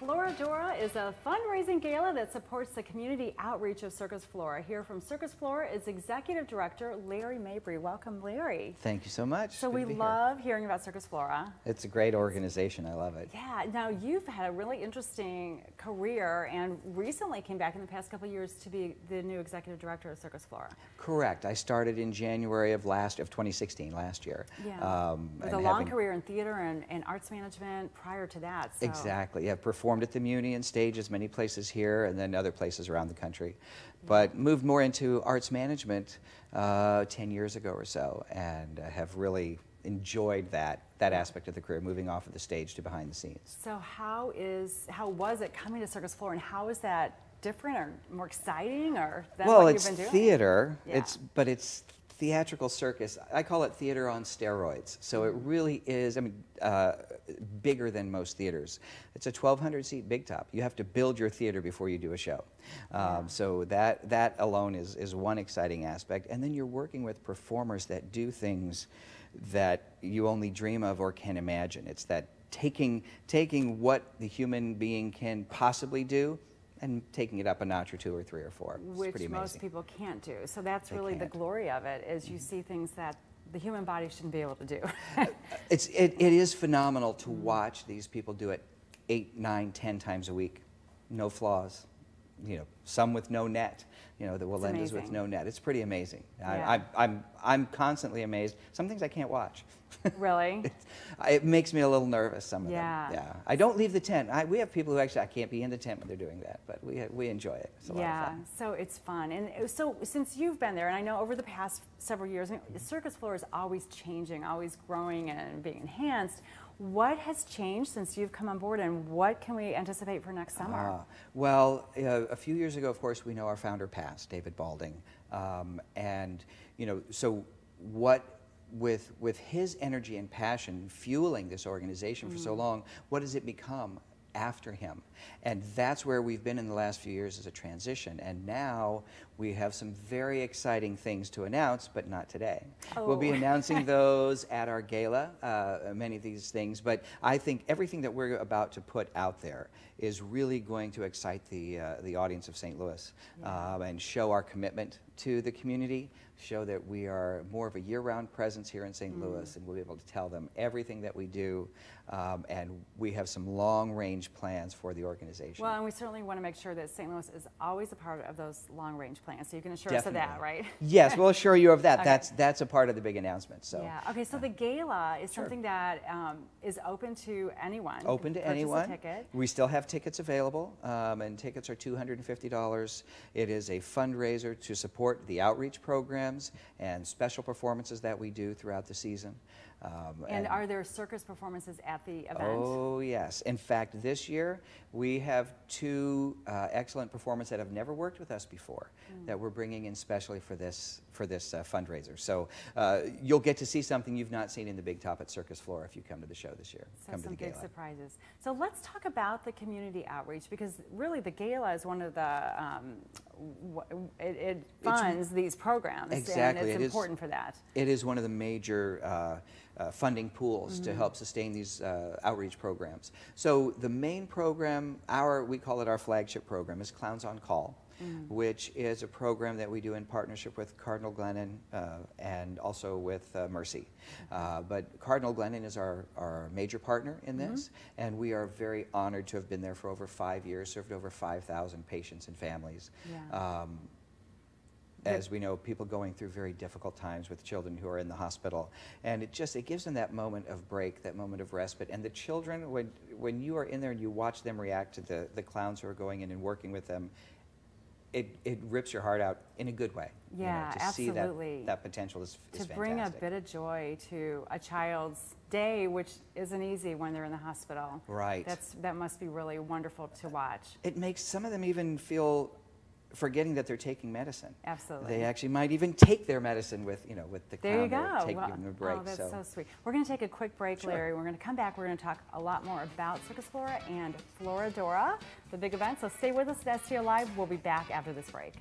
Floradora is a fundraising gala that supports the community outreach of Circus Flora. Here from Circus Flora is Executive Director Larry Mabrey. Welcome, Larry. Thank you so much. So Good we love here. hearing about Circus Flora. It's a great organization. I love it. Yeah. Now you've had a really interesting career and recently came back in the past couple years to be the new Executive Director of Circus Flora. Correct. I started in January of last of 2016, last year. Yeah. Um, With a long having- career in theater and, and arts management prior to that. So. Exactly. I've performed at the Muni and stages, many places here, and then other places around the country. But moved more into arts management uh, 10 years ago or so, and uh, have really enjoyed that that aspect of the career, moving off of the stage to behind the scenes. So how is how was it coming to Circus Flora, and how is that different or more exciting or than well, what it's you've been doing? theater. Yeah. It's but it's theatrical circus. I call it theater on steroids. So it really is. I mean, uh, bigger than most theaters. It's a 1,200 seat big top. You have to build your theater before you do a show. Um, So that that alone is is one exciting aspect. And then you're working with performers that do things that you only dream of or can imagine. It's that taking taking what the human being can possibly do and taking it up a notch or two or three or four. It's which most people can't do. So that's They really the can't. glory of it is you see things that the human body shouldn't be able to do. It's, it, it is phenomenal to mm-hmm. watch these people do it eight, nine, ten times a week. No flaws. You know, some with no net. You know, the Walendas with no net. It's pretty amazing. Yeah. I, I, I'm, I'm constantly amazed. Some things I can't watch. really? It makes me a little nervous, some of Yeah. them. Yeah. I don't leave the tent. I, we have people who actually, I can't be in the tent when they're doing that, but we, we enjoy it. It's a lot of Yeah, fun. so it's fun. And so since you've been there, and I know over the past several years, I mean, the Circus Flora is always changing, always growing and being enhanced. What has changed since you've come on board, and what can we anticipate for next summer? Ah, well, uh, a few years ago, of course, we know our founder passed, David Balding, um, and you know, so what with with his energy and passion fueling this organization for so long, what does it become? After him. And that's where we've been in the last few years as a transition. And now we have some very exciting things to announce, but not today. We'll be Oh. announcing those at our gala, uh, many of these things. But I think everything that we're about to put out there is really going to excite the, uh, the audience of St. Louis um, and show our commitment to the community, show that we are more of a year-round presence here in St. Mm. Louis, and we'll be able to tell them everything that we do. Um, and we have some long-range plans for the organization. Well, and we certainly want to make sure that St. Louis is always a part of those long-range plans. So you can assure us of that, right? yes, we'll assure you of that. Okay. That's, that's a part of the big announcement. So. Yeah. Okay. So the gala is Sure. something that um, is open to anyone. open to anyone. We still have tickets available, um, and tickets are $250. It is a fundraiser to support the outreach programs and special performances that we do throughout the season. Um, And are there circus performances at the event? Oh, yes. In fact, this year we have two uh, excellent performers that have never worked with us before Hmm. that we're bringing in specially for this, for this uh, fundraiser. So uh, you'll get to see something you've not seen in the Big Top at Circus Flora if you come to the show this year. So come some big gala. surprises. So let's talk about the community outreach because really the gala is one of the um, it, it funds these programs Exactly, and it it's is- important for that. It is one of the major uh, uh, funding pools Mm-hmm. to help sustain these uh, outreach programs. So the main program, our we call it our flagship program, is Clowns on Call, Mm-hmm. which is a program that we do in partnership with Cardinal Glennon uh, and also with uh, Mercy. Uh, but Cardinal Glennon is our, our major partner in Mm-hmm. this, and we are very honored to have been there for over five years, served over 5,000 patients and families. Yeah. Um, as we know, people going through very difficult times with children who are in the hospital. And it just, it gives them that moment of break, that moment of respite. And the children, when, when you are in there and you watch them react to the, the clowns who are going in and working with them, it, it rips your heart out in a good way. you know, Yeah, to see absolutely. that, that potential is, is to bring a bit of joy to a child's day, which isn't easy when they're in the hospital. Right. That's that must be really wonderful to watch. It makes some of them even feel forgetting that they're taking medicine. Absolutely. They actually might even take their medicine with, you know, with the There you go. take Well, them a break. Oh, that's so, sweet. We're going to take a quick break, Sure. Larry. We're going to come back. We're going to talk a lot more about Circus Flora and Floradora, the big event. So stay with us at STL Live. We'll be back after this break.